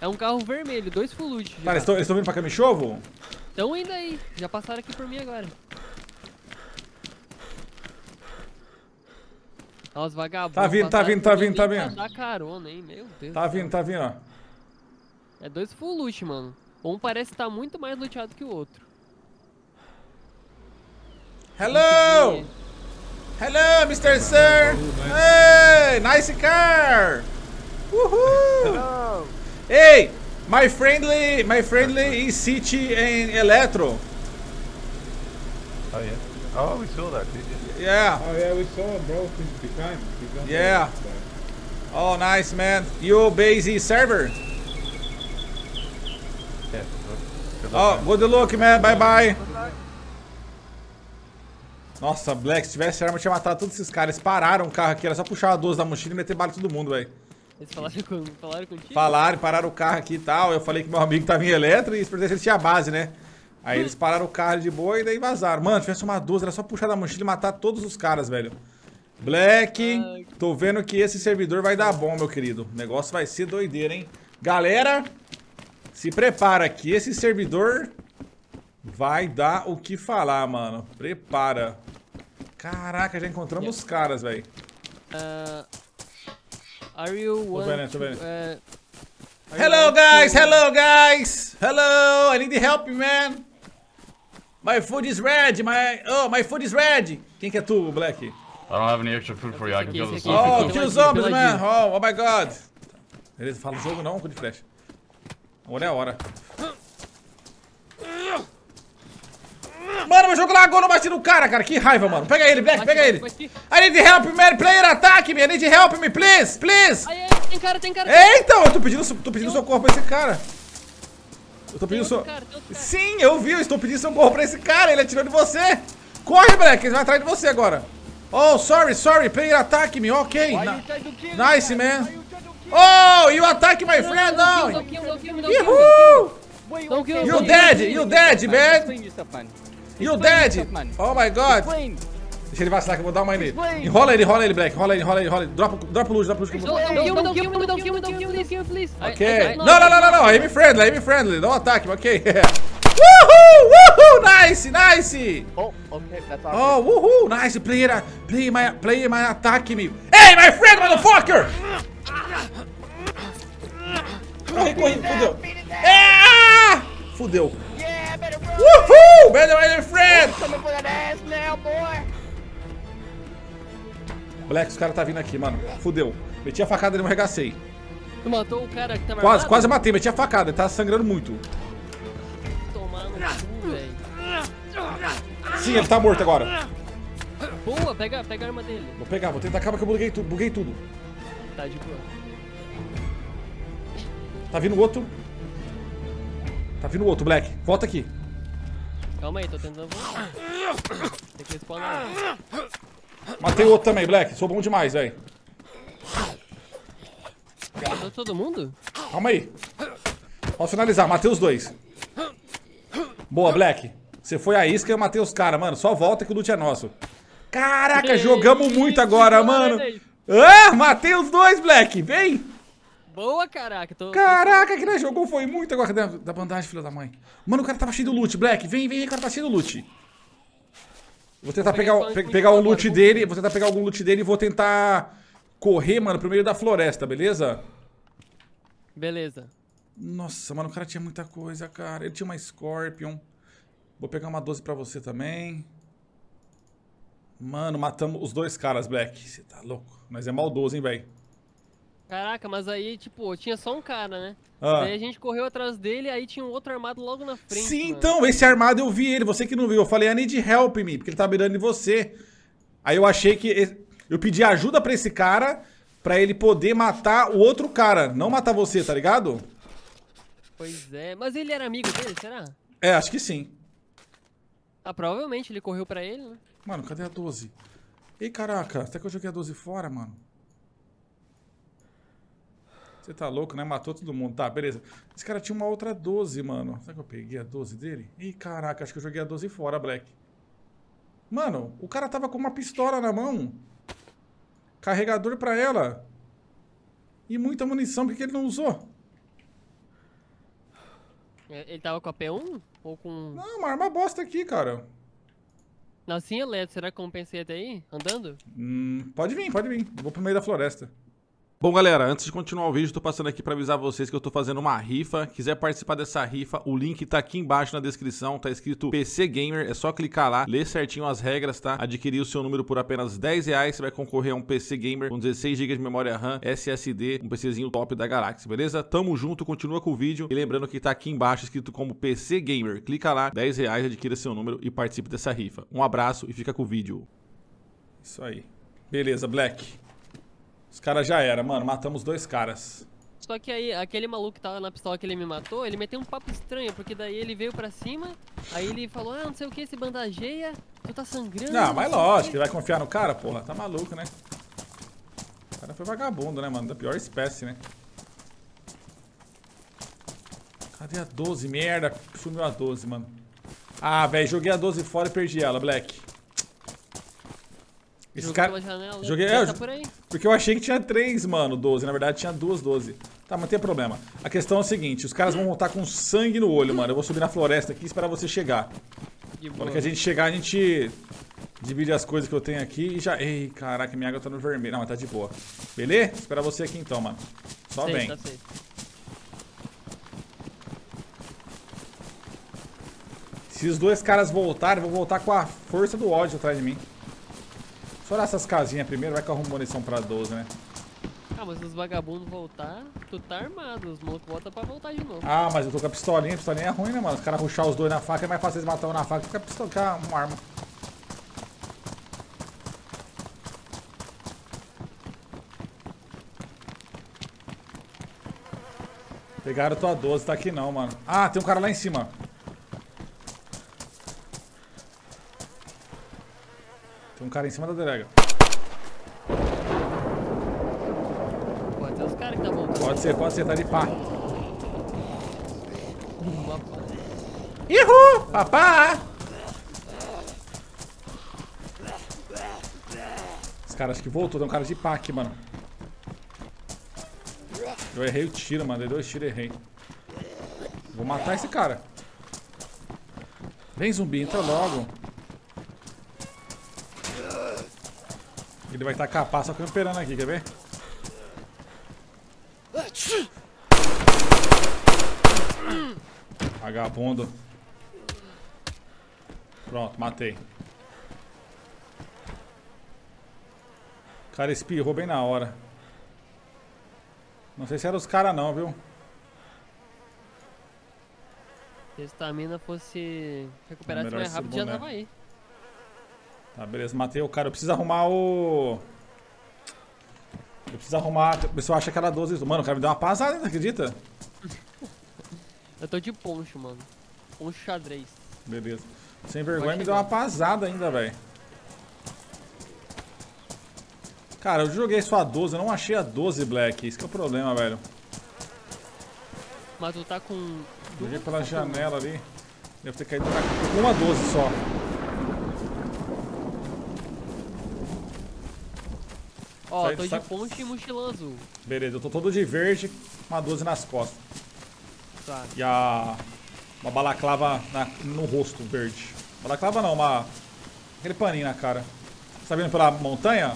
É um carro vermelho, dois full loot. Tá, eles estão vindo pra Camichovo? Estão indo aí. Já passaram aqui por mim agora. Olha os vagabundos. Tá vindo, tá vindo, tá vindo, tá vindo. Dar carona, hein? Meu Deus. Tá do céu. vindo, tá vindo, ó. É dois full loot, mano. Um parece estar muito mais luteado que o outro. Hello! Hello, Mr. Sir! Hey, nice car! Woohoo! Hey, my friendly, my friendly is city in Electro. Oh yeah. Oh, we saw that, did you? Yeah. Oh yeah, we saw him, bro. On the Yeah. left side. Oh, nice, man. You base server? Yeah. Good luck, Oh, man. good luck, man. Bye, bye. Nossa, Black, se tivesse arma, eu tinha matado todos esses caras. Eles pararam o carro aqui, era só puxar a 12 da mochila e meter bala em todo mundo, velho. Eles falaram, com, falaram contigo? Falaram, pararam o carro aqui e tal. Eu falei que meu amigo tava em eletro e eles se ele tinha base, né? Aí eles pararam o carro de boa e daí vazaram. Mano, se tivesse uma 12, era só puxar da mochila e matar todos os caras, velho. Black, Ai. tô vendo que esse servidor vai dar bom, meu querido. O negócio vai ser doideira, hein? Galera, se prepara que esse servidor vai dar o que falar, mano. Prepara. Caraca, já encontramos os caras, velho. Uh, are you vendo, tô to, uh, are Hello, guys. to- Hello, guys. Hello. I need help, man. My food is red. My oh, my food is red. Quem que é tu, Black? I don't have any extra food for you. I can kill the zombies. Oh, kill zombies, man. Oh, oh my God. Beleza, fala o jogo não, cu de flecha. Olha a hora. Mano, meu jogo lagou, não bati no cara, cara. Que raiva, mano. Pega ele, Black, pega ele. I need help, man. Player attack me. I need help me, please, please. Tem cara, tem cara. É, então, eu tô pedindo, tô pedindo socorro pra esse cara. Eu tô pedindo socorro. Sim, eu vi, eu estou pedindo socorro pra esse cara, ele atirou de você. Corre, Black, ele vai atrás de você agora. Oh, sorry, sorry, player attack me, ok. Na- nice, man. Oh, you attack my friend, Não não. kill, não kill, não kill, não kill. Yuhu! Não kill, You não kill. dead, you dead, man. You dead. Oh my god. Deixa ele vacilar que eu vou dar uma nele. Enrola ele, enrola ele, Black. Enrola ele, enrola ele, enrola ele. Dropa, dropa o loot, dropa o loot. que eu vou- Don't kill me, don't kill me, don't kill me, don't kill me, don't kill me, please. I- Ok. Não, não, não, não, não. Aim friendly, aim friendly. Não ataque, ok. Woohoo! Woohoo! Nice, nice! Oh, okay, that's our Oh, woohoo! Nice! Player, play my, play my attack me. Hey, my friend, motherfucker! Corre, corre, fudeu. Ah! Fudeu. Woohoo! Better my friend! Coming for that ass now, boy. Black, os caras tá vindo aqui, mano. Fudeu. Meti a facada e não arregacei. Tu matou o cara que tava Quase, armado? quase matei. Meti a facada. Ele tá sangrando muito. Cu, velho. Sim, ele tá morto agora. Boa, pega, pega a arma dele. Vou pegar, vou tentar. Calma que eu buguei tudo. Buguei tudo. Tá de boa. Tá vindo outro. Tá vindo outro, Black. Volta aqui. Calma aí, tô tentando voltar. Tem que respawnar. Matei o outro também, Black. Sou bom demais, velho. Matou todo mundo? Calma aí. Posso finalizar. Matei os dois. Boa, Black. Você foi a isca e eu matei os caras, mano. Só volta que o loot é nosso. Caraca, jogamos muito agora, mano. Ah, matei os dois, Black. Vem. Boa, caraca. Tô, Caraca, que nós jogou foi muito agora. Da, da bandagem, filha da mãe. Mano, o cara tava cheio do loot, Black. Vem, vem, o cara tá cheio do loot. Vou tentar pegar, o- pe- pegar um loot dele. Vou tentar pegar algum loot dele e vou tentar correr, mano, pro meio da floresta, beleza? Beleza. Nossa, mano, o cara tinha muita coisa, cara. Ele tinha uma Scorpion. Vou pegar uma 12 pra você também. Mano, matamos os dois caras, Black. Você tá louco. Mas é maldoso, hein, velho. Caraca, mas aí, tipo, tinha só um cara, né? Ah. Daí a gente correu atrás dele, aí tinha um outro armado logo na frente. Sim, mano. então, esse armado eu vi ele. Você que não viu. Eu falei, I need help me, porque ele tá mirando em você. Aí eu achei que. Eu pedi ajuda pra esse cara, pra ele poder matar o outro cara. Não matar você, tá ligado? Pois é, mas ele era amigo dele, será? É, acho que sim. Ah, provavelmente ele correu pra ele, né? Mano, cadê a 12? Ei, caraca, até que eu joguei a 12 fora, mano. Você tá louco, né? Matou todo mundo. Tá, beleza. Esse cara tinha uma outra 12, mano. Será que eu peguei a 12 dele? Ih, caraca, acho que eu joguei a 12 fora, Black. Mano, o cara tava com uma pistola na mão. Carregador pra ela. E muita munição, por que ele não usou? É, Ele tava com a P1? Ou com. Não, uma arma bosta aqui, cara. Não, sim, elétrico. Será que compensei até aí? Andando? Hum, pode vir, pode vir. Vou pro meio da floresta. Bom, galera, antes de continuar o vídeo, tô passando aqui pra avisar vocês que eu tô fazendo uma rifa. Quiser participar dessa rifa, o link tá aqui embaixo na descrição, tá escrito PC Gamer, é só clicar lá, ler certinho as regras, tá? Adquirir o seu número por apenas 10 reais, você vai concorrer a um PC Gamer com 16 GB de memória RAM, SSD, um PCzinho top da Galaxy, beleza? Tamo junto, continua com o vídeo. E lembrando que tá aqui embaixo escrito como PC Gamer. Clica lá, 10 reais, adquira seu número e participe dessa rifa. Um abraço e fica com o vídeo. Isso aí. Beleza, Black. Os caras já era, mano. Matamos dois caras. Só que aí, aquele maluco que tava na pistola que ele me matou, ele meteu um papo estranho, porque daí ele veio pra cima, aí ele falou, ah, não sei o que, se bandageia, tu tá sangrando. Não, mas lógico, quê." ele vai confiar no cara, porra. Tá maluco, né? O cara foi vagabundo, né, mano? Da pior espécie, né? Cadê a 12? Merda, sumiu a 12, mano. Ah, velho, joguei a 12 fora e perdi ela, Black. Esse cara... janela, Joguei- já é, tá por aí. Porque eu achei que tinha três, mano, 12. Na verdade, tinha duas 12. Tá, mas não tem problema. A questão é o seguinte: os caras vão voltar com sangue no olho, mano. Eu vou subir na floresta aqui e esperar você chegar. Na hora que a gente chegar, a gente divide as coisas que eu tenho aqui e já. Ei, caraca, minha água tá no vermelho. Não, mas tá de boa. Beleza? Esperar você aqui então, mano. Só Sei, vem. tá sei. Se os dois caras voltarem, eu vou voltar com a força do ódio atrás de mim. Só olhar essas casinhas primeiro, vai que eu arrumo munição pra 12, né? Ah, mas se os vagabundos voltar, tu tá armado, os malucos voltam pra voltar de novo. Ah, mas eu tô com a pistolinha, a pistolinha é ruim, né, mano? Os caras ruxar os dois na faca é mais fácil eles matar um na faca do que a pistola, que a- uma arma. Pegaram tua 12, tá aqui não, mano. Ah, tem um cara lá em cima. Um cara em cima da delega. Pode ser os caras que tá voltando. Pode ser, pode ser, tá de pá. Ihu! Papá! Os caras que voltou, tem um cara de pá aqui, mano. Eu errei o tiro, mano. Dei dois tiros e errei. Vou matar esse cara. Vem, zumbi, entra logo. Ele vai estar capaz só camperando aqui, quer ver? Vagabundo. Pronto, matei. O cara espirrou bem na hora. Não sei se era os caras não, viu? Se a estamina fosse recuperar Melhor mais rápido, já tava aí. Tá, beleza, matei o cara. Eu preciso arrumar o... Eu preciso arrumar... O pessoal acha que era 12. Mano, o cara me deu uma pasada, não acredita? Eu tô de poncho, mano. Poncho xadrez. Beleza. Sem vergonha me deu uma pasada ainda, velho. Cara, eu joguei só a 12, eu não achei a 12, Black. Isso que é o problema, velho. Mas tu tá com. Joguei pela com uma? janela ali. Deve ter caído com uma 12 só. Ó, Sai- tô de poncho e mochilão azul. Beleza, eu tô todo de verde, uma 12 nas costas. Tá. E a. Uma balaclava na- no rosto verde. Balaclava não, uma. Aquele paninho na cara. Você tá vindo pela montanha?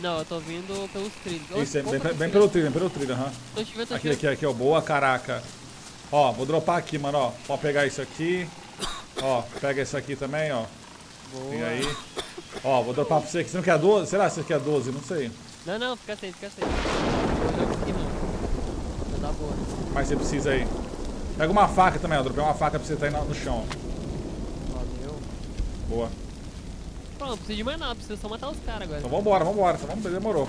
Não, eu tô vindo pelos trilhos. Isso, é bem, bem pelo trilho, bem pelo trilho, aham. Te Aqui, vendo. aqui, aqui, ó. Boa, caraca. Ó, vou dropar aqui, mano, ó. Pode pegar isso aqui. Ó, pega isso aqui também, ó. Boa. Pega aí. Ó, vou dropar pra você aqui. Você não quer 12? Será que você quer 12? Não sei. Não, não, fica sem, fica sem. Não. Vai dar boa. Mas você precisa aí. Pega uma faca também, ó. Dropei uma faca pra você tá aí no, chão. Valeu. Boa. Pronto, não preciso de mais nada, preciso só matar os caras agora. Então vambora, vambora. Então vamos, demorou.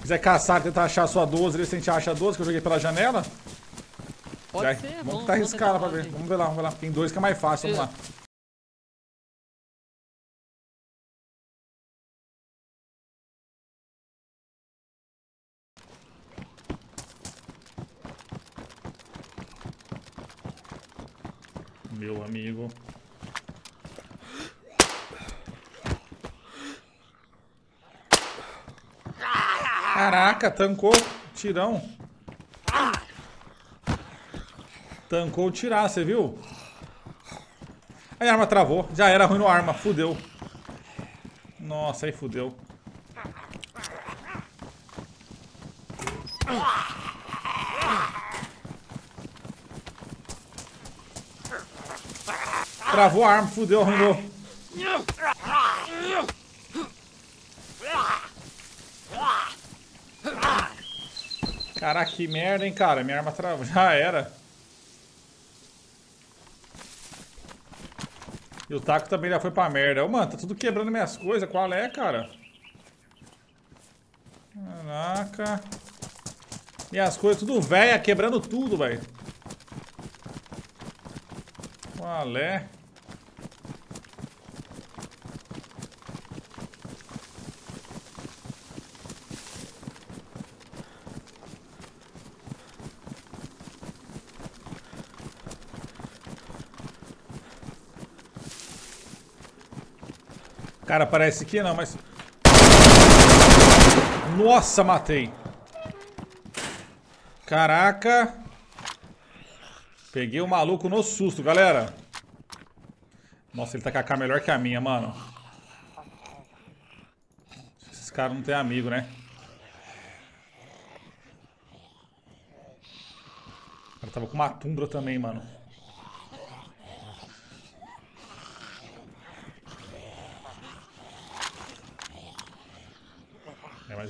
quiser caçar, tentar achar a sua 12, ver se a gente acha a 12 que eu joguei pela janela. Pode Já- ser, vamos vamos tentar arriscar lá pra ver. Vamos ver lá, vamos ver lá. Tem dois que é mais fácil, vamos lá. Meu amigo. Caraca, tancou. Tirão. Tancou tirar, você viu? Aí a arma travou. Já era ruim no arma. Fudeu. Nossa, aí fudeu. Travou a arma, fudeu, arruinou. Caraca, que merda, hein, cara. Minha arma travou. Já era. E o taco também já foi pra merda. Ô, mano, tá tudo quebrando minhas coisas. Qual é, cara? Caraca. Minhas coisas tudo velha, quebrando tudo, velho. Qual é? Cara, parece que não, mas... Nossa, matei. Caraca. Peguei o maluco no susto, galera. Nossa, ele tá com a cara melhor que a minha, mano. Esses caras não tem amigo, né? O cara tava com uma tundra também, mano.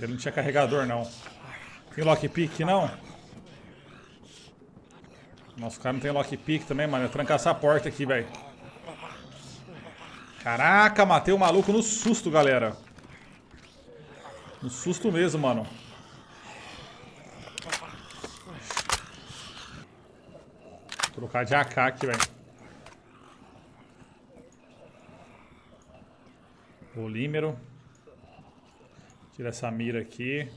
Ele não tinha carregador, não. Tem lockpick, não? Nossa, o cara não tem lockpick também, mano. Eu trancar essa porta aqui, velho. Caraca, matei o maluco no susto, galera. No susto mesmo, mano. Vou trocar de AK aqui, velho. Polímero. Tira essa mira aqui.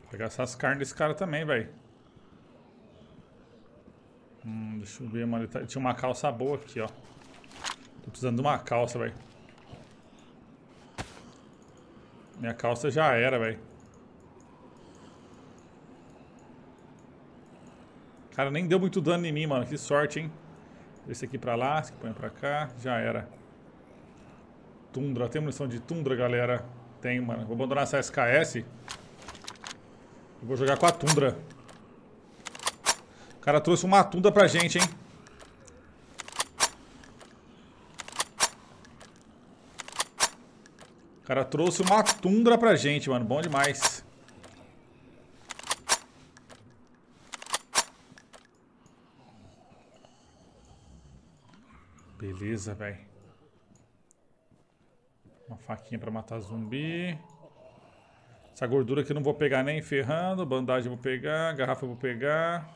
Vou pegar essas carnes desse cara também, velho. Hum, deixa eu ver, mano. Tá- tinha uma calça boa aqui, ó. Tô precisando de uma calça, velho. Minha calça já era, velho. Cara, nem deu muito dano em mim, mano. Que sorte, hein? Esse aqui pra lá, esse aqui põe pra cá. Já era. Tundra. Tem munição de Tundra, galera? Tem, mano. Vou abandonar essa SKS. E vou jogar com a Tundra. O cara trouxe uma Tundra pra gente, hein? O cara trouxe uma Tundra pra gente, mano. Bom demais. Beleza, velho. Uma faquinha pra matar zumbi. Essa gordura aqui eu não vou pegar nem ferrando. Bandagem eu vou pegar. Garrafa eu vou pegar.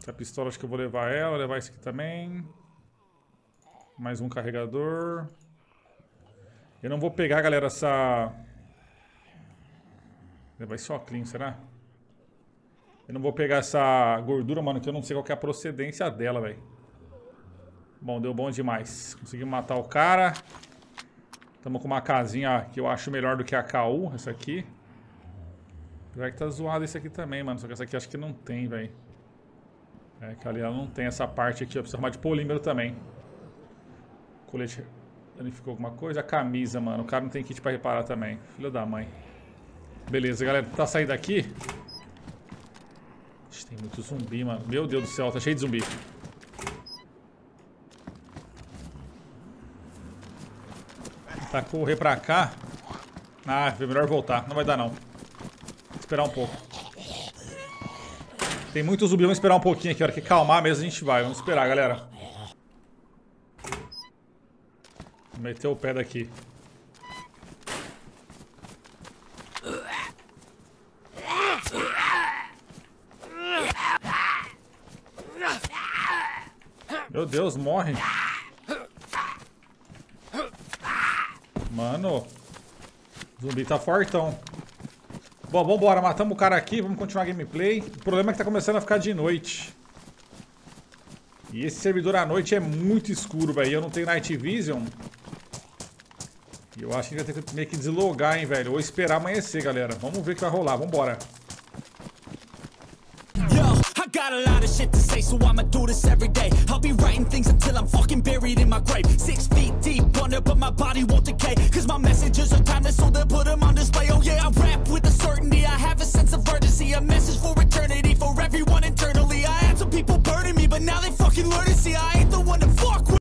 Essa pistola acho que eu vou levar ela. Levar isso aqui também. Mais um carregador. Eu não vou pegar, galera, essa... Levar esse óculos, será? Eu não vou pegar essa gordura, mano, que eu não sei qual é a procedência dela, velho. Bom, deu bom demais. Conseguimos matar o cara. Estamos com uma casinha que eu acho melhor do que a KU, essa aqui. Apesar que tá zoado esse aqui também, mano. Só que essa aqui acho que não tem, velho. É, que ali ela não tem essa parte aqui. Eu preciso arrumar de polímero também. Colete danificou alguma coisa. A camisa, mano. O cara não tem kit pra reparar também. Filho da mãe. Beleza, galera. Tá saindo daqui. Tem muito zumbi, mano. Meu Deus do céu, tá cheio de zumbi. Tá correr pra cá. Ah, é melhor voltar. Não vai dar, não. Esperar um pouco. Tem muito zumbi. Vamos esperar um pouquinho aqui. A hora que calmar mesmo a gente vai. Vamos esperar, galera. Vou meter o pé daqui. Meu Deus, morre. Mano. O zumbi tá fortão. Bom, vambora. Matamos o cara aqui. Vamos continuar a gameplay. O problema é que tá começando a ficar de noite. E esse servidor à noite é muito escuro, velho. Eu não tenho Night Vision. E eu acho que a gente vai ter que meio que deslogar, hein, velho. Ou esperar amanhecer, galera. Vamos ver o que vai rolar. Vambora. Yo, shit to say, so I'ma do this every day. I'll be writing things until I'm fucking buried in my grave. Six feet deep Wonder, but my body won't decay. Cause my messages are timeless, so they'll put them on display. Oh yeah, I rap with a certainty. I have a sense of urgency, a message for eternity, for everyone internally. I had some people burning me, but now they fucking learn to see I ain't the one to fuck with.